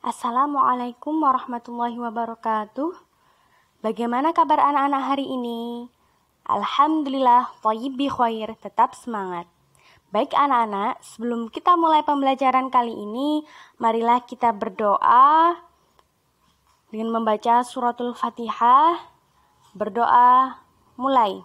Assalamualaikum warahmatullahi wabarakatuh. Bagaimana kabar anak-anak hari ini? Alhamdulillah, toyib bi khair, tetap semangat. Baik anak-anak, sebelum kita mulai pembelajaran kali ini, marilah kita berdoa dengan membaca suratul Fatihah. Berdoa mulai.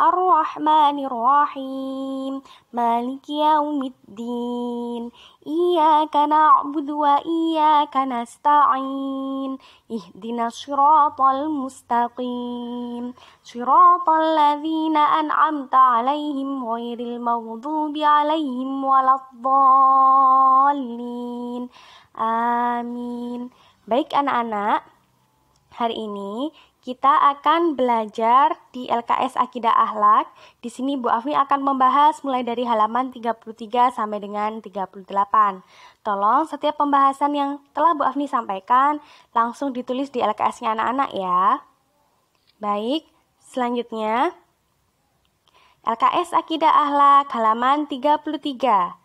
الرحمن الرحيم مالك يوم الدين إياك نعبد وإياك نستعين اهدنا الصراط المستقيم صراط الذين أنعمت عليهم غير المغضوب عليهم ولا الضالين. آمين. Baik anak-anak, hari ini kita akan belajar di LKS Akidah Ahlak. Di sini Bu Afni akan membahas mulai dari halaman 33 sampai dengan 38. Tolong setiap pembahasan yang telah Bu Afni sampaikan langsung ditulis di LKS-nya anak-anak ya. Baik, selanjutnya LKS Akidah Ahlak halaman 33.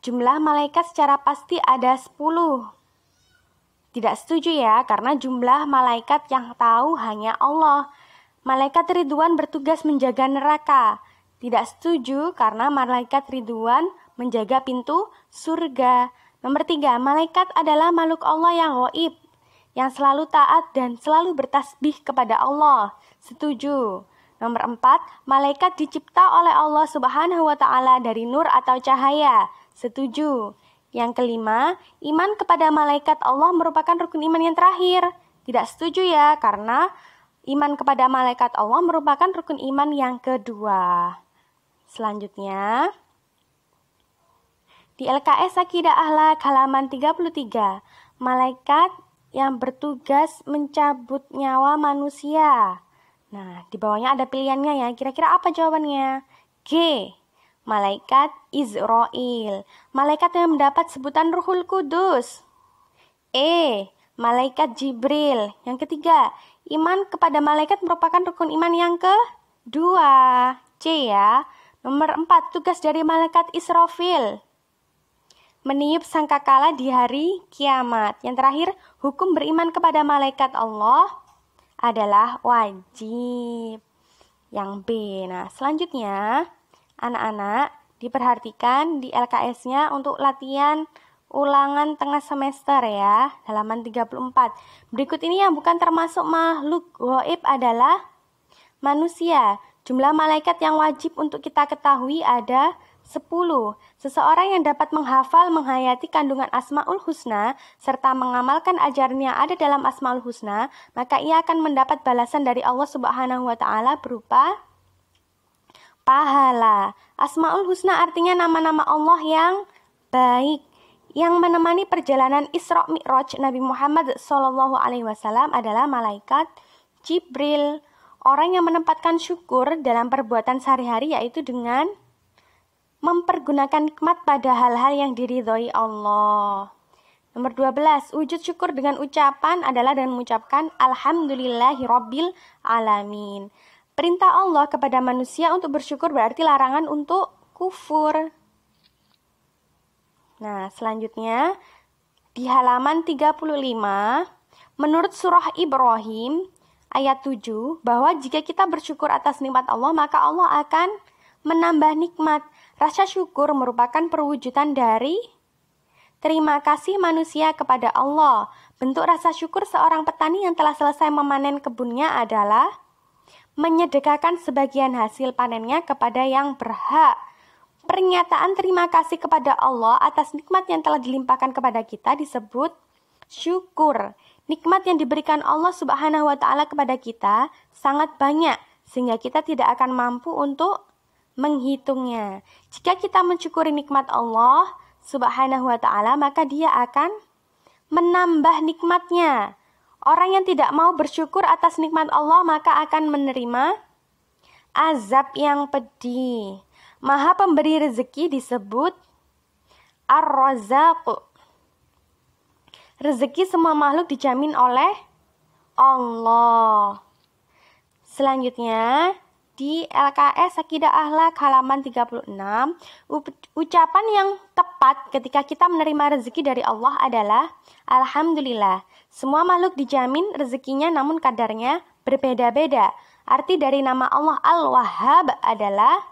Jumlah malaikat secara pasti ada 10. Tidak setuju ya, karena jumlah malaikat yang tahu hanya Allah. Malaikat Ridwan bertugas menjaga neraka. Tidak setuju karena malaikat Ridwan menjaga pintu surga. Nomor tiga, malaikat adalah makhluk Allah yang goib, yang selalu taat dan selalu bertasbih kepada Allah. Setuju. Nomor empat, malaikat dicipta oleh Allah Subhanahu wa Ta'ala dari nur atau cahaya. Setuju. Yang kelima, iman kepada malaikat Allah merupakan rukun iman yang terakhir. Tidak setuju ya, karena iman kepada malaikat Allah merupakan rukun iman yang kedua. Selanjutnya, di LKS Akidah Ahlak halaman 33, malaikat yang bertugas mencabut nyawa manusia. Nah, di bawahnya ada pilihannya ya. Kira-kira apa jawabannya? G malaikat Israel, malaikat yang mendapat sebutan Ruhul Kudus. E. Malaikat Jibril. Yang ketiga, iman kepada malaikat merupakan rukun iman yang kedua. C ya. Nomor empat, tugas dari malaikat Israfil. Meniup sangkakala di hari kiamat. Yang terakhir, hukum beriman kepada malaikat Allah adalah wajib. Yang B. Nah, selanjutnya anak-anak diperhatikan di LKS-nya untuk latihan ulangan tengah semester ya, halaman 34. Berikut ini yang bukan termasuk makhluk goib adalah manusia. Jumlah malaikat yang wajib untuk kita ketahui ada 10. Seseorang yang dapat menghafal, menghayati kandungan Asmaul Husna, serta mengamalkan ajaran yang ada dalam Asmaul Husna, maka ia akan mendapat balasan dari Allah Subhanahu wa Ta'ala berupa pahala. Asmaul Husna artinya nama-nama Allah yang baik. Yang menemani perjalanan Isra Mi'raj Nabi Muhammad SAW Alaihi Wasallam adalah malaikat Jibril. Orang yang menempatkan syukur dalam perbuatan sehari-hari yaitu dengan mempergunakan nikmat pada hal-hal yang diridhoi Allah. Nomor 12, wujud syukur dengan ucapan adalah dengan mengucapkan Alhamdulillahi Alamin. Perintah Allah kepada manusia untuk bersyukur berarti larangan untuk kufur. Nah, selanjutnya di halaman 35 menurut surah Ibrahim ayat 7 bahwa jika kita bersyukur atas nikmat Allah maka Allah akan menambah nikmat. Rasa syukur merupakan perwujudan dari terima kasih manusia kepada Allah. Bentuk rasa syukur seorang petani yang telah selesai memanen kebunnya adalah menyedekahkan sebagian hasil panennya kepada yang berhak. Pernyataan terima kasih kepada Allah atas nikmat yang telah dilimpahkan kepada kita disebut syukur. Nikmat yang diberikan Allah Subhanahu wa taala kepada kita sangat banyak sehingga kita tidak akan mampu untuk menghitungnya. Jika kita mensyukuri nikmat Allah Subhanahu wa taala, maka Dia akan menambah nikmatnya. Orang yang tidak mau bersyukur atas nikmat Allah maka akan menerima azab yang pedih. Maha pemberi rezeki disebut Ar-Razzaq. Rezeki semua makhluk dijamin oleh Allah. Selanjutnya, di LKS Akidah Ahlak halaman 36, ucapan yang tepat ketika kita menerima rezeki dari Allah adalah Alhamdulillah. Semua makhluk dijamin rezekinya namun kadarnya berbeda-beda. Arti dari nama Allah Al-Wahhab adalah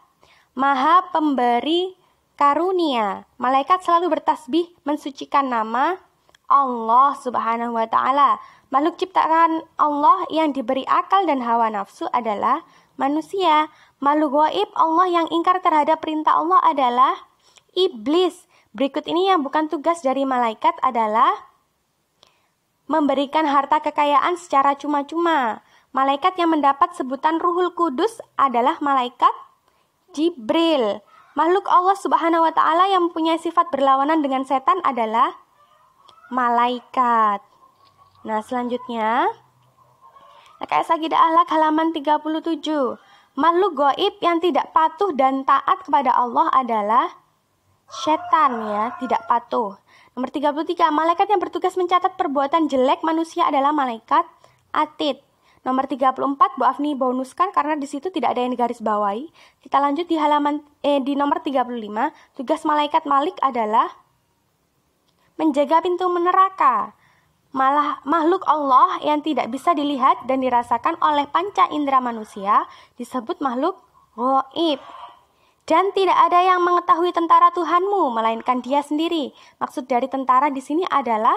Maha Pemberi Karunia. Malaikat selalu bertasbih mensucikan nama Allah Subhanahu wa taala. Makhluk ciptaan Allah yang diberi akal dan hawa nafsu adalah manusia. Makhluk gaib Allah yang ingkar terhadap perintah Allah adalah iblis. Berikut ini yang bukan tugas dari malaikat adalah memberikan harta kekayaan secara cuma-cuma. Malaikat yang mendapat sebutan Ruhul Kudus adalah malaikat Jibril. Makhluk Allah Subhanahu wa taala yang mempunyai sifat berlawanan dengan setan adalah malaikat. Nah, selanjutnya LKS Aqidah Ahlak halaman 37. Makhluk goib yang tidak patuh dan taat kepada Allah adalah setan ya, tidak patuh. Nomor 33, malaikat yang bertugas mencatat perbuatan jelek manusia adalah malaikat atid. Nomor 34, Bu Afni bonuskan karena di situ tidak ada yang digaris bawahi. Kita lanjut di halaman eh di nomor 35, tugas malaikat Malik adalah menjaga pintu neraka malah makhluk Allah yang tidak bisa dilihat dan dirasakan oleh panca indera manusia disebut makhluk goib. Dan tidak ada yang mengetahui tentara Tuhanmu, melainkan dia sendiri. Maksud dari tentara di sini adalah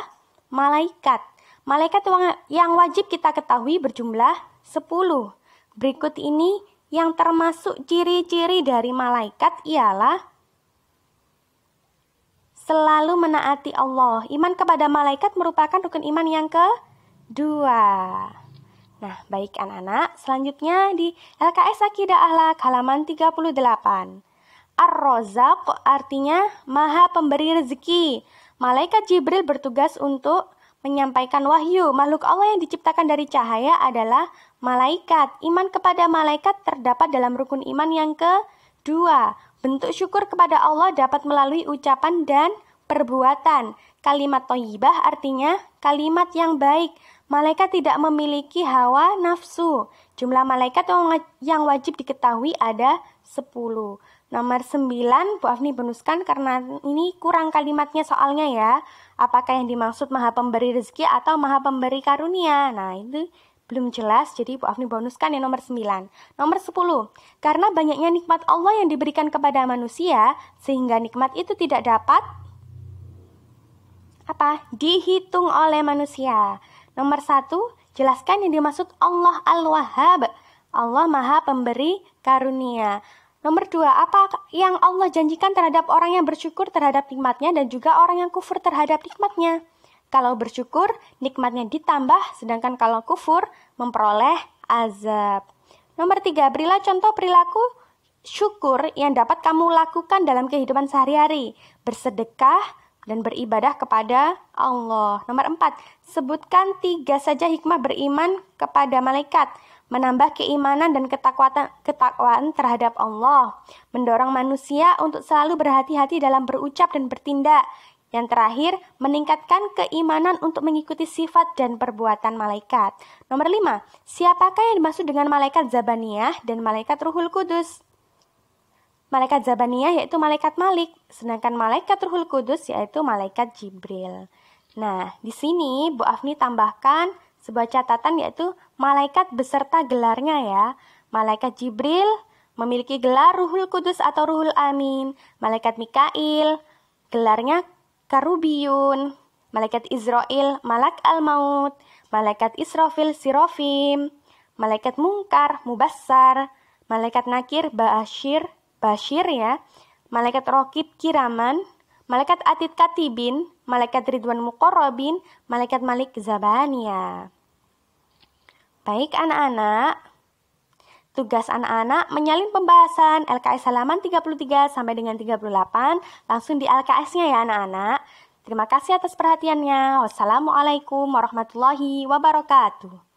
malaikat. Malaikat yang wajib kita ketahui berjumlah 10. Berikut ini yang termasuk ciri-ciri dari malaikat ialah selalu menaati Allah. Iman kepada malaikat merupakan rukun iman yang kedua. Nah, baik anak-anak, selanjutnya di LKS Akidah Ahlak halaman 38. Ar-Rozak artinya maha pemberi rezeki. Malaikat Jibril bertugas untuk menyampaikan wahyu. Makhluk Allah yang diciptakan dari cahaya adalah malaikat. Iman kepada malaikat terdapat dalam rukun iman yang kedua. Bentuk syukur kepada Allah dapat melalui ucapan dan perbuatan. Kalimat toyibah artinya kalimat yang baik. Malaikat tidak memiliki hawa nafsu. Jumlah malaikat yang wajib diketahui ada 10. Nomor 9, Bu Afni bonuskan karena ini kurang kalimatnya soalnya ya. Apakah yang dimaksud maha pemberi rezeki atau maha pemberi karunia? Nah, itu belum jelas, jadi Bu Afni bonuskan yang nomor 9. Nomor 10, karena banyaknya nikmat Allah yang diberikan kepada manusia, sehingga nikmat itu tidak dapat apa? Dihitung oleh manusia. Nomor 1, jelaskan yang dimaksud Allah Al-Wahhab. Allah Maha Pemberi Karunia. Nomor dua, apa yang Allah janjikan terhadap orang yang bersyukur terhadap nikmatnya dan juga orang yang kufur terhadap nikmatnya. Kalau bersyukur, nikmatnya ditambah, sedangkan kalau kufur, memperoleh azab. Nomor tiga, berilah contoh perilaku syukur yang dapat kamu lakukan dalam kehidupan sehari-hari. Bersedekah dan beribadah kepada Allah. Nomor empat, sebutkan tiga saja hikmah beriman kepada malaikat. Menambah keimanan dan ketakwaan, ketakwaan terhadap Allah. Mendorong manusia untuk selalu berhati-hati dalam berucap dan bertindak yang terakhir, meningkatkan keimanan untuk mengikuti sifat dan perbuatan malaikat. Nomor lima, siapakah yang dimaksud dengan malaikat Zabaniyah dan malaikat Ruhul Kudus? Malaikat Zabaniyah yaitu malaikat Malik, sedangkan malaikat Ruhul Kudus yaitu malaikat Jibril. Nah, di sini Bu Afni tambahkan sebuah catatan yaitu malaikat beserta gelarnya ya. Malaikat Jibril memiliki gelar Ruhul Kudus atau Ruhul Amin. Malaikat Mikail gelarnya Karubiyun, malaikat Israel, malak al-maut, malaikat Israfil, Sirofim, malaikat Mungkar, Mubassar, malaikat Nakir, Bashir, Bashir ya, malaikat Rokib, Kiraman, malaikat Atid Katibin, malaikat Ridwan Mukorobin, malaikat Malik Zabania. Baik anak-anak, Tugas anak-anak menyalin pembahasan LKS halaman 33 sampai dengan 38 langsung di LKS-nya ya anak-anak. Terima kasih atas perhatiannya. Wassalamualaikum warahmatullahi wabarakatuh.